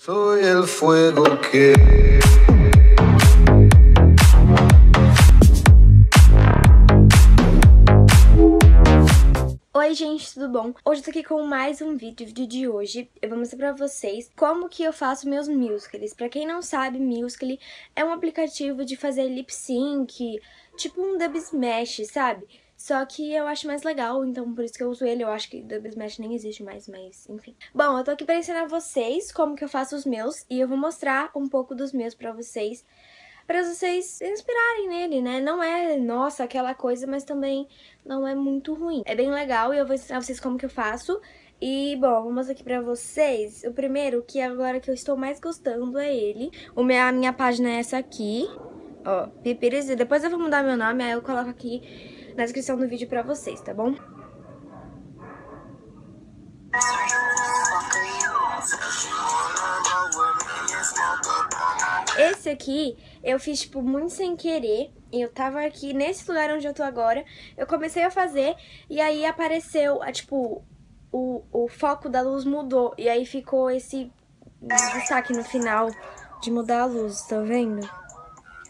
Soy el fuego que... Oi gente, tudo bom? Hoje eu tô aqui com mais um vídeo, o vídeo de hoje eu vou mostrar pra vocês como que eu faço meus Musical.ly. Pra quem não sabe, Musical.ly é um aplicativo de fazer lip sync, tipo um Dub Smash, sabe? Só que eu acho mais legal, então por isso que eu uso ele. Eu acho que Dub Smash nem existe mais, mas enfim. Bom, eu tô aqui pra ensinar vocês como que eu faço os meus e eu vou mostrar um pouco dos meus pra vocês para vocês se inspirarem nele, né? Não é, nossa, aquela coisa, mas também não é muito ruim. É bem legal e eu vou ensinar vocês como que eu faço. E, bom, vou mostrar aqui pra vocês. O primeiro, que agora que eu estou mais gostando, é ele. O minha, a minha página é essa aqui. Ó, Pipiris. Depois eu vou mudar meu nome, aí eu coloco aqui na descrição do vídeo pra vocês, tá bom? Esse aqui eu fiz, tipo, muito sem querer. Eu tava aqui nesse lugar onde eu tô agora. Eu comecei a fazer e aí apareceu, tipo, o, o foco da luz mudou. E aí ficou esse destaque no final de mudar a luz, tá vendo?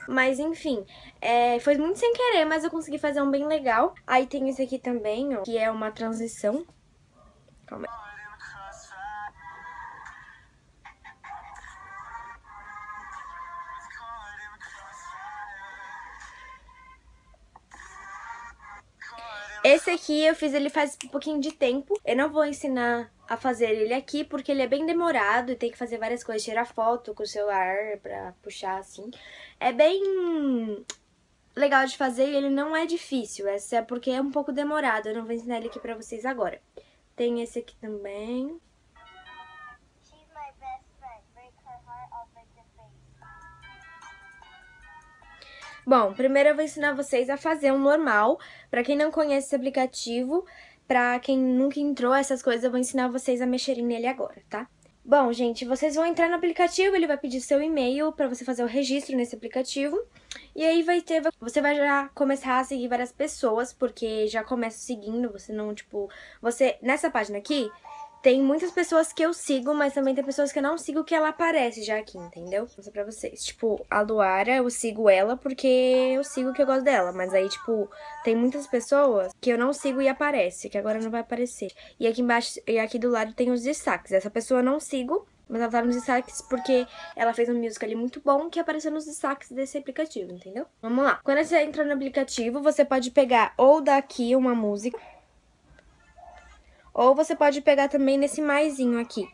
Mas enfim, é, foi muito sem querer, mas eu consegui fazer um bem legal. Aí tem esse aqui também, ó, que é uma transição. Calma aí. Esse aqui eu fiz ele faz um pouquinho de tempo. Eu não vou ensinar a fazer ele aqui, porque ele é bem demorado e tem que fazer várias coisas. Tirar foto com o celular pra puxar assim. É bem legal de fazer e ele não é difícil. Essa é porque é um pouco demorado. Eu não vou ensinar ele aqui pra vocês agora. Tem esse aqui também. Bom, primeiro eu vou ensinar vocês a fazer um normal. Pra quem não conhece esse aplicativo, pra quem nunca entrou essas coisas, eu vou ensinar vocês a mexerem nele agora, tá? Bom, gente, vocês vão entrar no aplicativo, ele vai pedir seu e-mail para você fazer o registro nesse aplicativo. E aí vai ter, você vai já começar a seguir várias pessoas, porque já começa seguindo, você não, tipo, você nessa página aqui, tem muitas pessoas que eu sigo, mas também tem pessoas que eu não sigo que ela aparece já aqui, entendeu? Vou mostrar pra vocês. Tipo, a Luara, eu sigo ela porque eu sigo que eu gosto dela. Mas aí, tipo, tem muitas pessoas que eu não sigo e aparece, que agora não vai aparecer. E aqui embaixo, e aqui do lado tem os destaques. Essa pessoa eu não sigo, mas ela tá nos destaques porque ela fez um musical ali muito bom que apareceu nos destaques desse aplicativo, entendeu? Vamos lá. Quando você entra no aplicativo, você pode pegar ou daqui uma música ou você pode pegar também nesse maisinho aqui.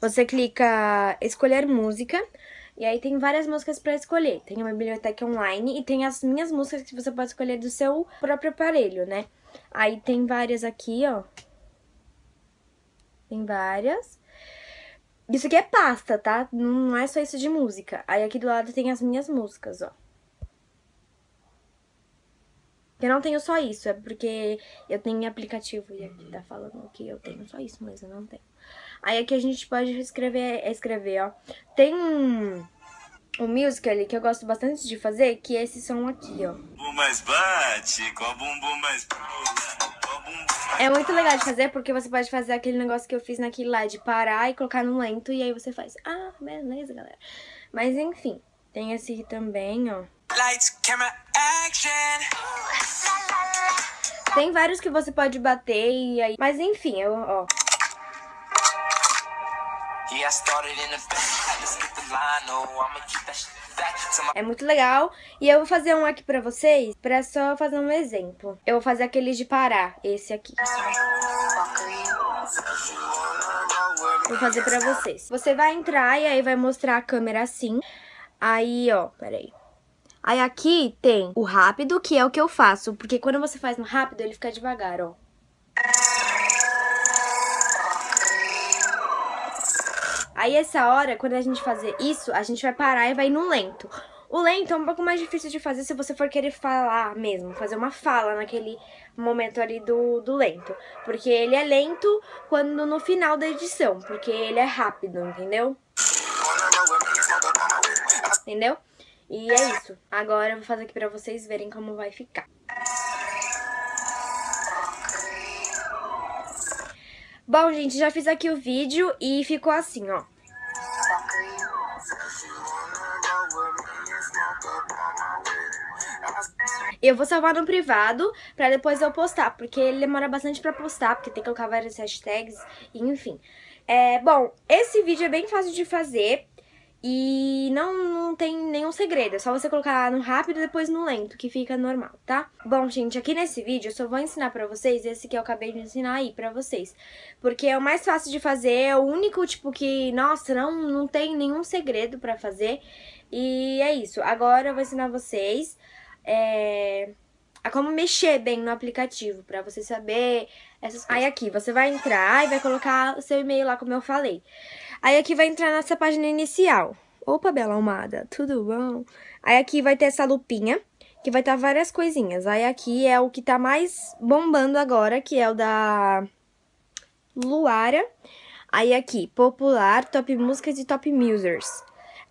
Você clica escolher música. E aí tem várias músicas para escolher. Tem uma biblioteca online e tem as minhas músicas que você pode escolher do seu próprio aparelho, né? Aí tem várias aqui, ó. Tem várias. Isso aqui é pasta, tá? Não é só isso de música. Aí aqui do lado tem as minhas músicas, ó. Eu não tenho só isso, é porque eu tenho aplicativo e aqui tá falando que eu tenho só isso, mas eu não tenho. Aí aqui a gente pode escrever, escrever, ó. Tem um, um music ali que eu gosto bastante de fazer, que é esse som aqui, ó. É muito legal de fazer, porque você pode fazer aquele negócio que eu fiz naquele lá, de parar e colocar no lento, e aí você faz. Ah, beleza, galera. Mas enfim, tem esse aqui também, ó. Lights, camera, action. Tem vários que você pode bater e aí... Mas enfim, eu, ó... É muito legal. E eu vou fazer um aqui pra vocês, pra só fazer um exemplo. Eu vou fazer aquele de parar, esse aqui. Vou fazer pra vocês. Você vai entrar e aí vai mostrar a câmera assim. Aí, ó, peraí. Aí aqui tem o rápido, que é o que eu faço, porque quando você faz no rápido, ele fica devagar, ó. Aí essa hora, quando a gente fazer isso, a gente vai parar e vai no lento. O lento é um pouco mais difícil de fazer se você for querer falar mesmo, fazer uma fala naquele momento ali do, do lento. Porque ele é lento quando no final da edição, porque ele é rápido, entendeu? Entendeu? E é isso. Agora eu vou fazer aqui pra vocês verem como vai ficar. Bom, gente, já fiz aqui o vídeo e ficou assim, ó. Eu vou salvar no privado pra depois eu postar, porque ele demora bastante pra postar, porque tem que colocar várias hashtags, enfim. É, bom, esse vídeo é bem fácil de fazer, e não, não tem nenhum segredo. É só você colocar no rápido e depois no lento, que fica normal, tá? Bom, gente, aqui nesse vídeo eu só vou ensinar pra vocês esse que eu acabei de ensinar aí pra vocês. Porque é o mais fácil de fazer, é o único, tipo, que, nossa, não, não tem nenhum segredo pra fazer. E é isso. Agora eu vou ensinar vocês é, a como mexer bem no aplicativo, pra você saber essas coisas. Aí aqui, você vai entrar e vai colocar o seu e-mail lá, como eu falei. Aí aqui vai entrar nessa página inicial. Opa, Bela Almada, tudo bom? Aí aqui vai ter essa lupinha, que vai estar várias coisinhas. Aí aqui é o que tá mais bombando agora, que é o da Luara. Aí aqui, popular, top músicas e top musers.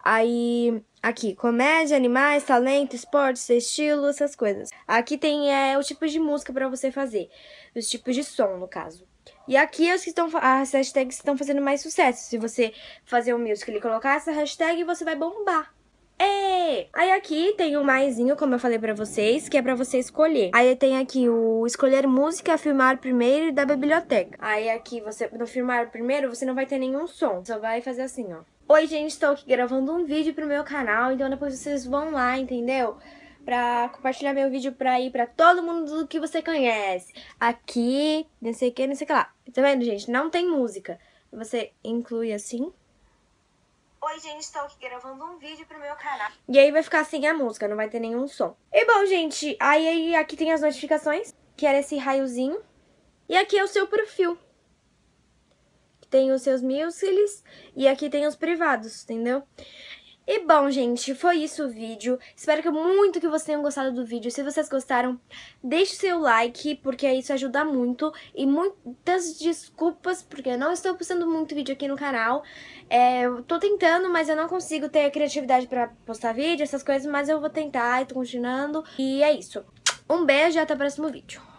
Aí Aqui, comédia, animais, talento, esportes, estilo, essas coisas. Aqui tem é, o tipo de música para você fazer, os tipos de som, no caso. E aqui é os que estão as hashtags estão fazendo mais sucesso. Se você fazer um music e colocar essa hashtag, você vai bombar. É! Aí aqui tem o maisinho, como eu falei pra vocês, que é pra você escolher. Aí tem aqui o escolher música, filmar primeiro e da biblioteca. Aí aqui, você no filmar primeiro, você não vai ter nenhum som. Só vai fazer assim, ó. Oi, gente, estou aqui gravando um vídeo pro meu canal, então depois vocês vão lá, entendeu? Pra compartilhar meu vídeo pra ir pra todo mundo que você conhece. Aqui, não sei o que, não sei o que lá. Tá vendo, gente? Não tem música. Você inclui assim. Oi, gente, estou aqui gravando um vídeo pro meu canal. E aí vai ficar assim a música, não vai ter nenhum som. E bom, gente, aí aqui tem as notificações, que era esse raiozinho. E aqui é o seu perfil tem os seus músculos e aqui tem os privados, entendeu? E bom, gente, foi isso o vídeo. Espero que muito que vocês tenham gostado do vídeo. Se vocês gostaram, deixe seu like, porque isso ajuda muito. E muitas desculpas, porque eu não estou postando muito vídeo aqui no canal. É, eu tô tentando, mas eu não consigo ter criatividade pra postar vídeo, essas coisas. Mas eu vou tentar e tô continuando. E é isso. Um beijo e até o próximo vídeo.